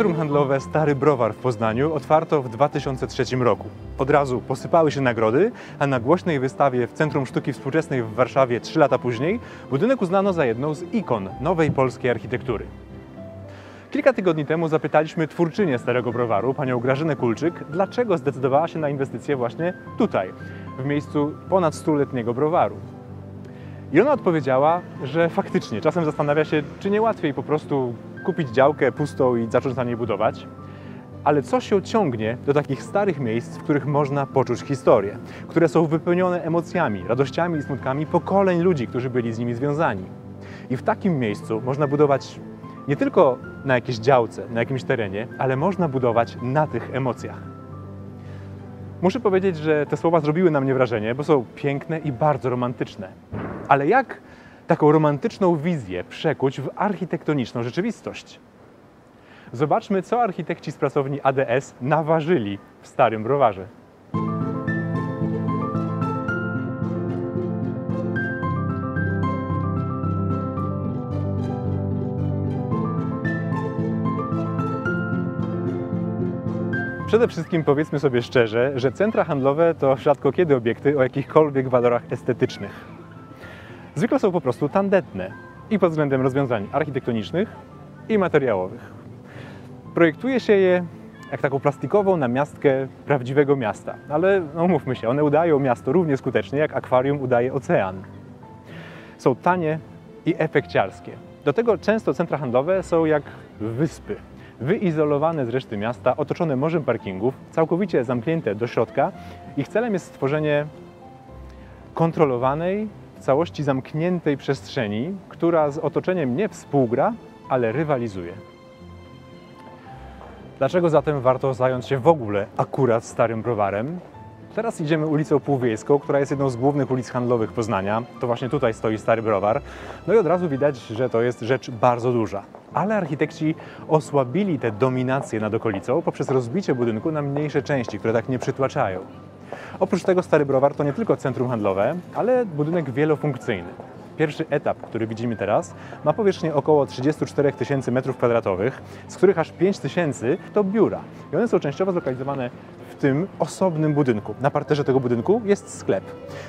Centrum handlowe Stary Browar w Poznaniu otwarto w 2003 roku. Od razu posypały się nagrody, a na głośnej wystawie w Centrum Sztuki Współczesnej w Warszawie trzy lata później budynek uznano za jedną z ikon nowej polskiej architektury. Kilka tygodni temu zapytaliśmy twórczynię Starego Browaru, panią Grażynę Kulczyk, dlaczego zdecydowała się na inwestycję właśnie tutaj, w miejscu ponad stuletniego browaru. I ona odpowiedziała, że faktycznie czasem zastanawia się, czy nie łatwiej po prostu kupić działkę pustą i zacząć na niej budować. Ale co się ciągnie do takich starych miejsc, w których można poczuć historię, które są wypełnione emocjami, radościami i smutkami pokoleń ludzi, którzy byli z nimi związani. I w takim miejscu można budować nie tylko na jakiejś działce, na jakimś terenie, ale można budować na tych emocjach. Muszę powiedzieć, że te słowa zrobiły na mnie wrażenie, bo są piękne i bardzo romantyczne. Ale jak taką romantyczną wizję przekuć w architektoniczną rzeczywistość? Zobaczmy, co architekci z pracowni ADS naważyli w Starym Browarze. Przede wszystkim powiedzmy sobie szczerze, że centra handlowe to rzadko kiedy obiekty o jakichkolwiek walorach estetycznych. Zwykle są po prostu tandetne i pod względem rozwiązań architektonicznych i materiałowych. Projektuje się je jak taką plastikową namiastkę prawdziwego miasta, ale no mówmy się, one udają miasto równie skutecznie jak akwarium udaje ocean. Są tanie i efekciarskie. Do tego często centra handlowe są jak wyspy, wyizolowane z reszty miasta, otoczone morzem parkingów, całkowicie zamknięte do środka. Ich celem jest stworzenie kontrolowanej, całości zamkniętej przestrzeni, która z otoczeniem nie współgra, ale rywalizuje. Dlaczego zatem warto zająć się w ogóle akurat Starym Browarem? Teraz idziemy ulicą Półwiejską, która jest jedną z głównych ulic handlowych Poznania. To właśnie tutaj stoi Stary Browar. No i od razu widać, że to jest rzecz bardzo duża. Ale architekci osłabili tę dominację nad okolicą poprzez rozbicie budynku na mniejsze części, które tak nie przytłaczają. Oprócz tego Stary Browar to nie tylko centrum handlowe, ale budynek wielofunkcyjny. Pierwszy etap, który widzimy teraz, ma powierzchnię około 34 tysięcy m2, z których aż 5 tysięcy to biura. I one są częściowo zlokalizowane w tym osobnym budynku. Na parterze tego budynku jest sklep.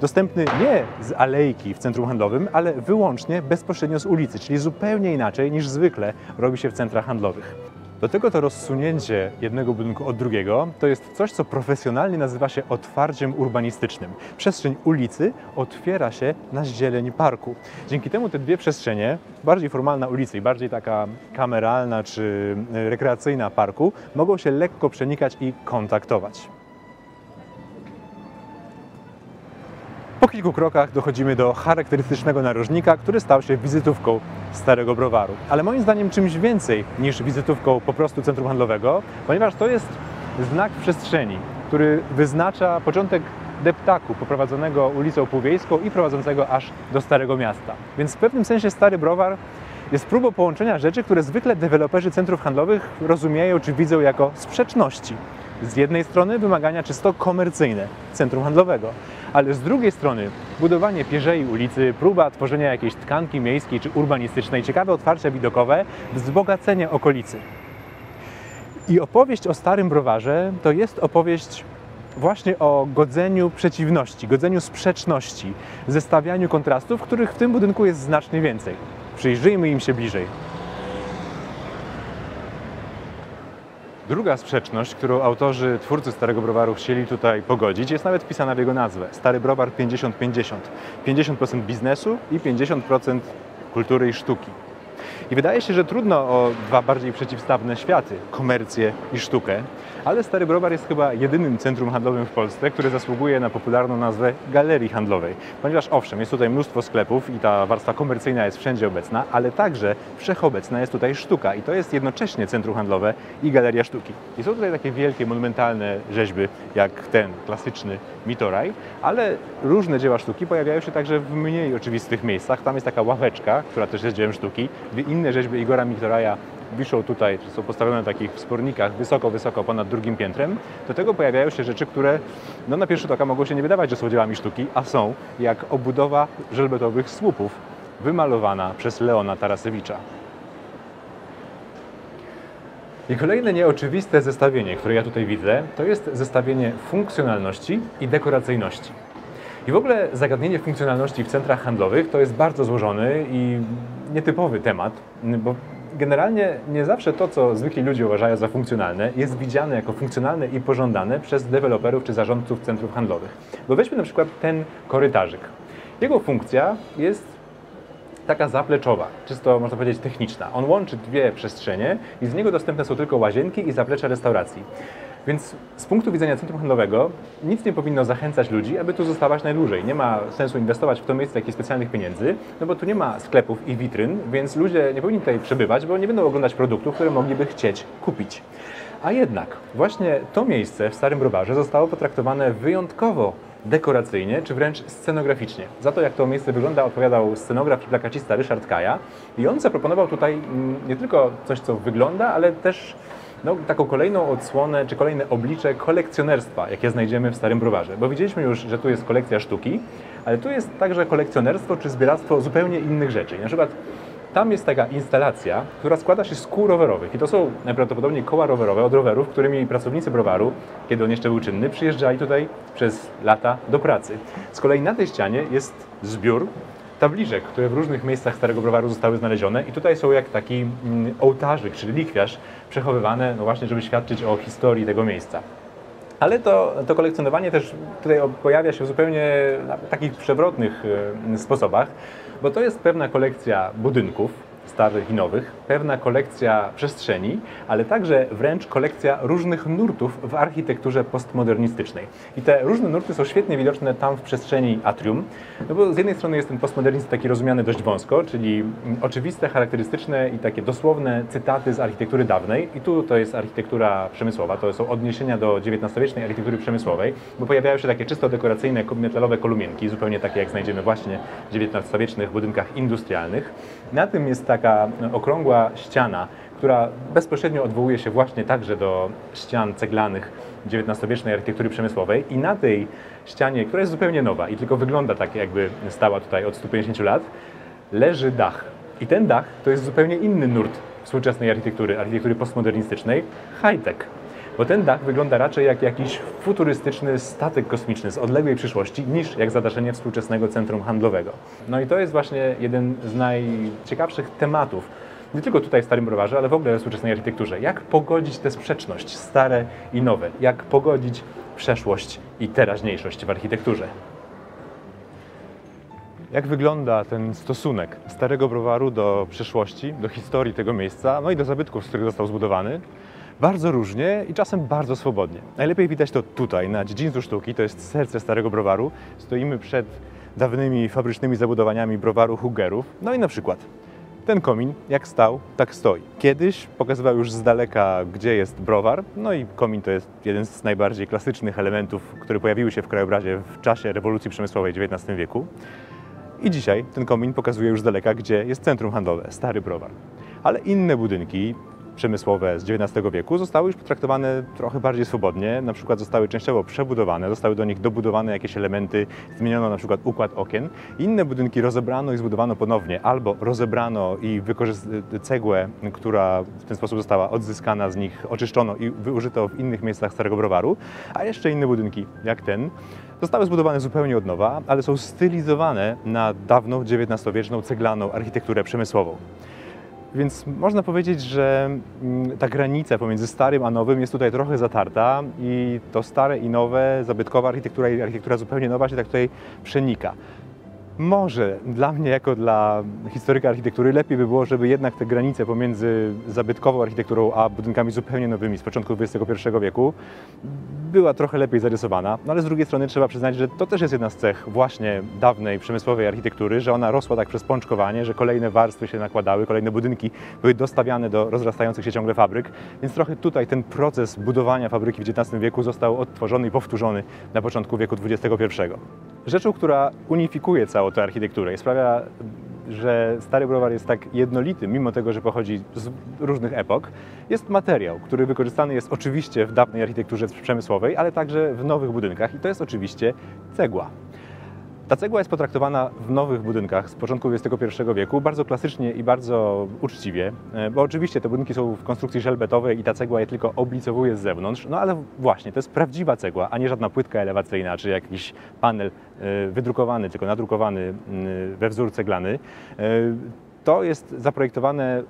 Dostępny nie z alejki w centrum handlowym, ale wyłącznie bezpośrednio z ulicy, czyli zupełnie inaczej niż zwykle robi się w centrach handlowych. Do tego to rozsunięcie jednego budynku od drugiego to jest coś, co profesjonalnie nazywa się otwarciem urbanistycznym. Przestrzeń ulicy otwiera się na zieleń parku. Dzięki temu te dwie przestrzenie, bardziej formalna ulicy i bardziej taka kameralna czy rekreacyjna parku, mogą się lekko przenikać i kontaktować. Po kilku krokach dochodzimy do charakterystycznego narożnika, który stał się wizytówką Starego Browaru. Ale moim zdaniem czymś więcej niż wizytówką po prostu centrum handlowego, ponieważ to jest znak przestrzeni, który wyznacza początek deptaku poprowadzonego ulicą Półwiejską i prowadzącego aż do Starego Miasta. Więc w pewnym sensie Stary Browar jest próbą połączenia rzeczy, które zwykle deweloperzy centrów handlowych rozumieją czy widzą jako sprzeczności. Z jednej strony wymagania czysto komercyjne centrum handlowego, ale z drugiej strony budowanie pierzei ulicy, próba tworzenia jakiejś tkanki miejskiej czy urbanistycznej, ciekawe otwarcia widokowe, wzbogacenie okolicy. I opowieść o Starym Browarze to jest opowieść właśnie o godzeniu przeciwności, godzeniu sprzeczności, zestawianiu kontrastów, których w tym budynku jest znacznie więcej. Przyjrzyjmy im się bliżej. Druga sprzeczność, którą autorzy, twórcy Starego Browaru chcieli tutaj pogodzić, jest nawet wpisana w jego nazwę. Stary Browar 50-50. 50% biznesu i 50% kultury i sztuki. I wydaje się, że trudno o dwa bardziej przeciwstawne światy, komercję i sztukę, ale Stary Browar jest chyba jedynym centrum handlowym w Polsce, które zasługuje na popularną nazwę galerii handlowej. Ponieważ owszem, jest tutaj mnóstwo sklepów i ta warstwa komercyjna jest wszędzie obecna, ale także wszechobecna jest tutaj sztuka i to jest jednocześnie centrum handlowe i galeria sztuki. I są tutaj takie wielkie, monumentalne rzeźby, jak ten klasyczny Mitoraj, ale różne dzieła sztuki pojawiają się także w mniej oczywistych miejscach. Tam jest taka ławeczka, która też jest dziełem sztuki. Dwie inne rzeźby Igora Mitoraja wiszą tutaj, są postawione na takich wspornikach wysoko, wysoko ponad drugim piętrem. Do tego pojawiają się rzeczy, które no, na pierwszy rzut oka mogą się nie wydawać, że są dziełami sztuki, a są, jak obudowa żelbetowych słupów wymalowana przez Leona Tarasewicza. I kolejne nieoczywiste zestawienie, które ja tutaj widzę, to jest zestawienie funkcjonalności i dekoracyjności. I w ogóle zagadnienie funkcjonalności w centrach handlowych to jest bardzo złożony i nietypowy temat, bo generalnie nie zawsze to, co zwykli ludzie uważają za funkcjonalne, jest widziane jako funkcjonalne i pożądane przez deweloperów czy zarządców centrów handlowych. Bo weźmy na przykład ten korytarzyk. Jego funkcja jest taka zapleczowa, czysto można powiedzieć techniczna. On łączy dwie przestrzenie i z niego dostępne są tylko łazienki i zaplecze restauracji. Więc z punktu widzenia centrum handlowego nic nie powinno zachęcać ludzi, aby tu zostawać najdłużej. Nie ma sensu inwestować w to miejsce jakichś specjalnych pieniędzy, no bo tu nie ma sklepów i witryn, więc ludzie nie powinni tutaj przebywać, bo nie będą oglądać produktów, które mogliby chcieć kupić. A jednak właśnie to miejsce w Starym Browarze zostało potraktowane wyjątkowo dekoracyjnie, czy wręcz scenograficznie. Za to, jak to miejsce wygląda, odpowiadał scenograf i plakacista Ryszard Kaja. I on zaproponował tutaj mm, nie tylko coś, co wygląda, ale też no, taką kolejną odsłonę, czy kolejne oblicze kolekcjonerstwa, jakie znajdziemy w Starym Browarze. Bo widzieliśmy już, że tu jest kolekcja sztuki, ale tu jest także kolekcjonerstwo, czy zbieractwo zupełnie innych rzeczy. Na przykład tam jest taka instalacja, która składa się z kół rowerowych i to są najprawdopodobniej koła rowerowe od rowerów, którymi pracownicy browaru, kiedy on jeszcze był czynny, przyjeżdżali tutaj przez lata do pracy. Z kolei na tej ścianie jest zbiór tabliczek, które w różnych miejscach Starego Browaru zostały znalezione i tutaj są jak taki mm, ołtarzyk, czyli likwiarz przechowywane, no właśnie, żeby świadczyć o historii tego miejsca. Ale to, to kolekcjonowanie też tutaj pojawia się w zupełnie takich przewrotnych e, sposobach, bo to jest pewna kolekcja budynków, starych i nowych, pewna kolekcja przestrzeni, ale także wręcz kolekcja różnych nurtów w architekturze postmodernistycznej. I te różne nurty są świetnie widoczne tam w przestrzeni atrium, no bo z jednej strony jest ten postmodernizm taki rozumiany dość wąsko, czyli oczywiste, charakterystyczne i takie dosłowne cytaty z architektury dawnej. I tu to jest architektura przemysłowa, to są odniesienia do XIX-wiecznej architektury przemysłowej, bo pojawiają się takie czysto dekoracyjne metalowe kolumienki, zupełnie takie jak znajdziemy właśnie w XIX-wiecznych budynkach industrialnych. Na tym jest taka okrągła ściana, która bezpośrednio odwołuje się właśnie także do ścian ceglanych XIX-wiecznej architektury przemysłowej i na tej ścianie, która jest zupełnie nowa i tylko wygląda tak, jakby stała tutaj od 150 lat, leży dach. I ten dach to jest zupełnie inny nurt współczesnej architektury, architektury postmodernistycznej, high-tech. Bo ten dach wygląda raczej jak jakiś futurystyczny statek kosmiczny z odległej przyszłości, niż jak zadarzenie współczesnego centrum handlowego. No i to jest właśnie jeden z najciekawszych tematów, nie tylko tutaj w Starym Browarze, ale w ogóle w współczesnej architekturze. Jak pogodzić tę sprzeczność, stare i nowe? Jak pogodzić przeszłość i teraźniejszość w architekturze? Jak wygląda ten stosunek Starego Browaru do przeszłości, do historii tego miejsca, no i do zabytków, z których został zbudowany? Bardzo różnie i czasem bardzo swobodnie. Najlepiej widać to tutaj, na dziedzińcu sztuki, to jest serce Starego Browaru. Stoimy przed dawnymi fabrycznymi zabudowaniami browaru Hugerów. No i na przykład ten komin, jak stał, tak stoi. Kiedyś pokazywał już z daleka, gdzie jest browar, no i komin to jest jeden z najbardziej klasycznych elementów, które pojawiły się w krajobrazie w czasie rewolucji przemysłowej XIX wieku. I dzisiaj ten komin pokazuje już z daleka, gdzie jest centrum handlowe, stary browar. Ale inne budynki, przemysłowe z XIX wieku zostały już potraktowane trochę bardziej swobodnie, na przykład zostały częściowo przebudowane, zostały do nich dobudowane jakieś elementy, zmieniono na przykład układ okien. Inne budynki rozebrano i zbudowano ponownie, albo rozebrano i cegłę, która w ten sposób została odzyskana z nich, oczyszczono i wyużyto w innych miejscach Starego Browaru, a jeszcze inne budynki, jak ten, zostały zbudowane zupełnie od nowa, ale są stylizowane na dawną XIX-wieczną ceglaną architekturę przemysłową. Więc można powiedzieć, że mm, ta granica pomiędzy starym a nowym jest tutaj trochę zatarta i to stare i nowe, zabytkowa architektura i architektura zupełnie nowa się tak tutaj przenika. Może dla mnie, jako dla historyka architektury, lepiej by było, żeby jednak te granice pomiędzy zabytkową architekturą a budynkami zupełnie nowymi z początku XXI wieku była trochę lepiej zarysowana, no ale z drugiej strony trzeba przyznać, że to też jest jedna z cech właśnie dawnej przemysłowej architektury, że ona rosła tak przez pączkowanie, że kolejne warstwy się nakładały, kolejne budynki były dostawiane do rozrastających się ciągle fabryk, więc trochę tutaj ten proces budowania fabryki w XIX wieku został odtworzony i powtórzony na początku wieku XXI. Rzeczą, która unifikuje całą tę architekturę i sprawia że Stary Browar jest tak jednolity, mimo tego, że pochodzi z różnych epok, jest materiał, który wykorzystany jest oczywiście w dawnej architekturze przemysłowej, ale także w nowych budynkach i to jest oczywiście cegła. Ta cegła jest potraktowana w nowych budynkach z początku XXI wieku bardzo klasycznie i bardzo uczciwie, e, bo oczywiście te budynki są w konstrukcji żelbetowej i ta cegła je tylko oblicowuje z zewnątrz, no ale właśnie, to jest prawdziwa cegła, a nie żadna płytka elewacyjna czy jakiś panel e, wydrukowany, tylko nadrukowany we wzór ceglany. E, to jest zaprojektowane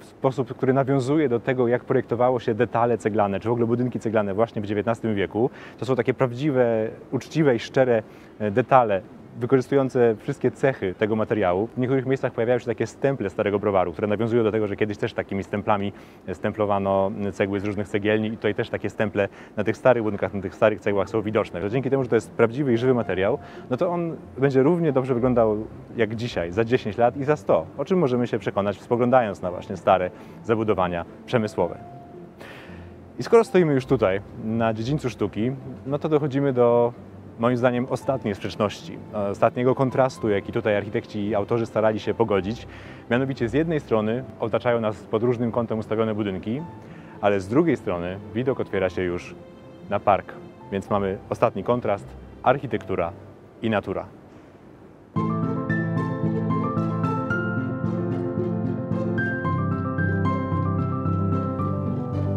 sposób, który nawiązuje do tego, jak projektowało się detale ceglane, czy w ogóle budynki ceglane właśnie w XIX wieku. To są takie prawdziwe, uczciwe i szczere detale wykorzystujące wszystkie cechy tego materiału. W niektórych miejscach pojawiają się takie stemple starego browaru, które nawiązują do tego, że kiedyś też takimi stemplami stemplowano cegły z różnych cegielni i tutaj też takie stemple na tych starych budynkach, na tych starych cegłach są widoczne. Że dzięki temu, że to jest prawdziwy i żywy materiał, no to on będzie równie dobrze wyglądał jak dzisiaj, za 10 lat i za 100, o czym możemy się przekonać spoglądając na właśnie stare zabudowania przemysłowe. I skoro stoimy już tutaj, na dziedzińcu sztuki, no to dochodzimy do moim zdaniem ostatniej sprzeczności, ostatniego kontrastu, jaki tutaj architekci i autorzy starali się pogodzić. Mianowicie z jednej strony otaczają nas pod różnym kątem ustawione budynki, ale z drugiej strony widok otwiera się już na park. Więc mamy ostatni kontrast architektura i natura.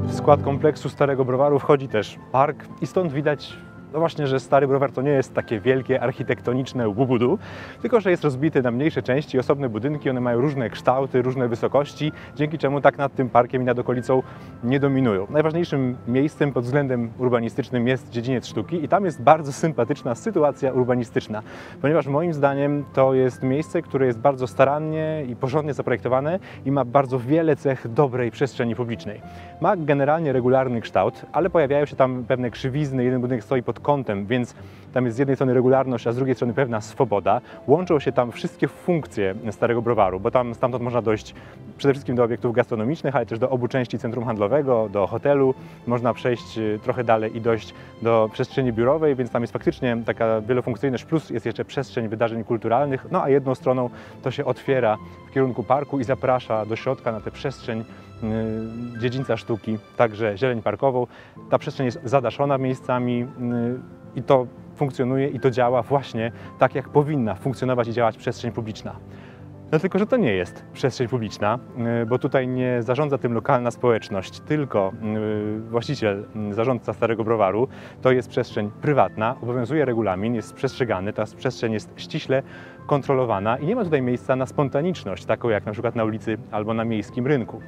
W skład kompleksu Starego Browaru wchodzi też park i stąd widać no właśnie, że Stary Browar to nie jest takie wielkie architektoniczne łubudu, tylko że jest rozbity na mniejsze części, osobne budynki, one mają różne kształty, różne wysokości, dzięki czemu tak nad tym parkiem i nad okolicą nie dominują. Najważniejszym miejscem pod względem urbanistycznym jest dziedziniec sztuki i tam jest bardzo sympatyczna sytuacja urbanistyczna, ponieważ moim zdaniem to jest miejsce, które jest bardzo starannie i porządnie zaprojektowane i ma bardzo wiele cech dobrej przestrzeni publicznej. Ma generalnie regularny kształt, ale pojawiają się tam pewne krzywizny, jeden budynek stoi pod kątem, więc tam jest z jednej strony regularność, a z drugiej strony pewna swoboda. Łączą się tam wszystkie funkcje Starego Browaru, bo tam stamtąd można dojść przede wszystkim do obiektów gastronomicznych, ale też do obu części centrum handlowego, do hotelu. Można przejść y, trochę dalej i dojść do przestrzeni biurowej, więc tam jest faktycznie taka wielofunkcyjność, plus jest jeszcze przestrzeń wydarzeń kulturalnych. No a jedną stroną to się otwiera w kierunku parku i zaprasza do środka na tę przestrzeń dziedzińca sztuki, także zieleń parkową. Ta przestrzeń jest zadaszona miejscami y, i to funkcjonuje i to działa właśnie tak, jak powinna funkcjonować i działać przestrzeń publiczna. No tylko, że to nie jest przestrzeń publiczna, y, bo tutaj nie zarządza tym lokalna społeczność, tylko y, właściciel, y, zarządca Starego Browaru. To jest przestrzeń prywatna, obowiązuje regulamin, jest przestrzegany, ta przestrzeń jest ściśle kontrolowana i nie ma tutaj miejsca na spontaniczność, taką jak na przykład na ulicy albo na miejskim rynku.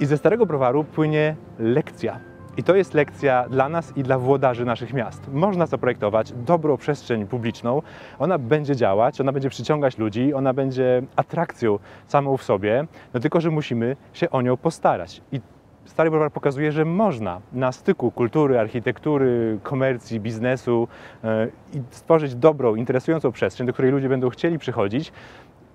I ze Starego Browaru płynie lekcja i to jest lekcja dla nas i dla włodarzy naszych miast. Można zaprojektować dobrą przestrzeń publiczną, ona będzie działać, ona będzie przyciągać ludzi, ona będzie atrakcją samą w sobie, no tylko, że musimy się o nią postarać. I Stary Browar pokazuje, że można na styku kultury, architektury, komercji, biznesu yy, stworzyć dobrą, interesującą przestrzeń, do której ludzie będą chcieli przychodzić,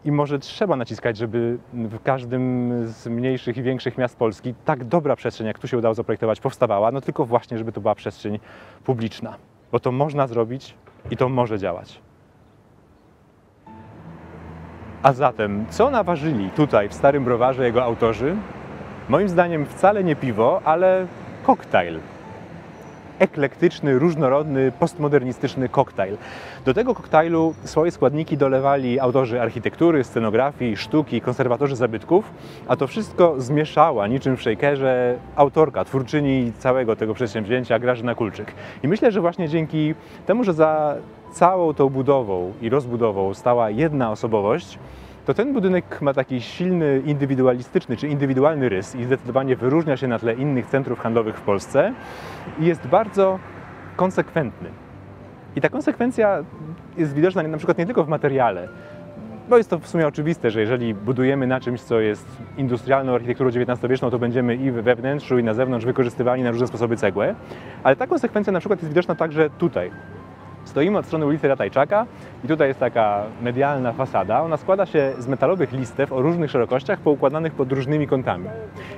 i może trzeba naciskać, żeby w każdym z mniejszych i większych miast Polski tak dobra przestrzeń, jak tu się udało zaprojektować, powstawała, no tylko właśnie, żeby to była przestrzeń publiczna. Bo to można zrobić i to może działać. A zatem, co naważyli tutaj w Starym Browarze jego autorzy? Moim zdaniem wcale nie piwo, ale koktajl eklektyczny, różnorodny, postmodernistyczny koktajl. Do tego koktajlu swoje składniki dolewali autorzy architektury, scenografii, sztuki, konserwatorzy zabytków, a to wszystko zmieszała niczym w shakerze autorka, twórczyni całego tego przedsięwzięcia, Grażyna Kulczyk. I myślę, że właśnie dzięki temu, że za całą tą budową i rozbudową stała jedna osobowość, to ten budynek ma taki silny, indywidualistyczny czy indywidualny rys i zdecydowanie wyróżnia się na tle innych centrów handlowych w Polsce i jest bardzo konsekwentny. I ta konsekwencja jest widoczna na przykład nie tylko w materiale, bo jest to w sumie oczywiste, że jeżeli budujemy na czymś, co jest industrialną architekturą XIX-wieczną, to będziemy i we wnętrzu, i na zewnątrz wykorzystywali na różne sposoby cegłę. Ale ta konsekwencja na przykład jest widoczna także tutaj, Stoimy od strony ulicy Ratajczaka i tutaj jest taka medialna fasada. Ona składa się z metalowych listew o różnych szerokościach poukładanych pod różnymi kątami.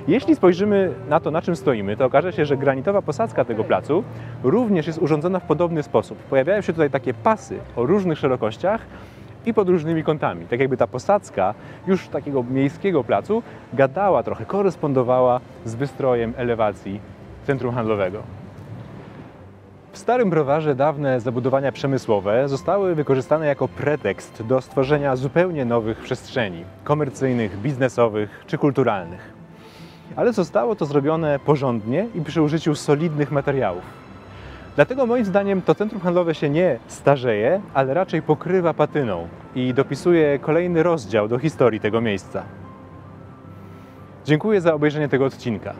Jeśli spojrzymy na to, na czym stoimy, to okaże się, że granitowa posadzka tego placu również jest urządzona w podobny sposób. Pojawiają się tutaj takie pasy o różnych szerokościach i pod różnymi kątami. Tak jakby ta posadzka już takiego miejskiego placu gadała trochę, korespondowała z wystrojem elewacji centrum handlowego. W starym browarze dawne zabudowania przemysłowe zostały wykorzystane jako pretekst do stworzenia zupełnie nowych przestrzeni komercyjnych, biznesowych czy kulturalnych. Ale zostało to zrobione porządnie i przy użyciu solidnych materiałów. Dlatego moim zdaniem to centrum handlowe się nie starzeje, ale raczej pokrywa patyną i dopisuje kolejny rozdział do historii tego miejsca. Dziękuję za obejrzenie tego odcinka.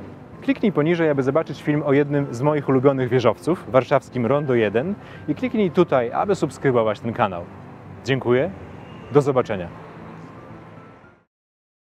Kliknij poniżej, aby zobaczyć film o jednym z moich ulubionych wieżowców, warszawskim Rondo 1 i kliknij tutaj, aby subskrybować ten kanał. Dziękuję, do zobaczenia.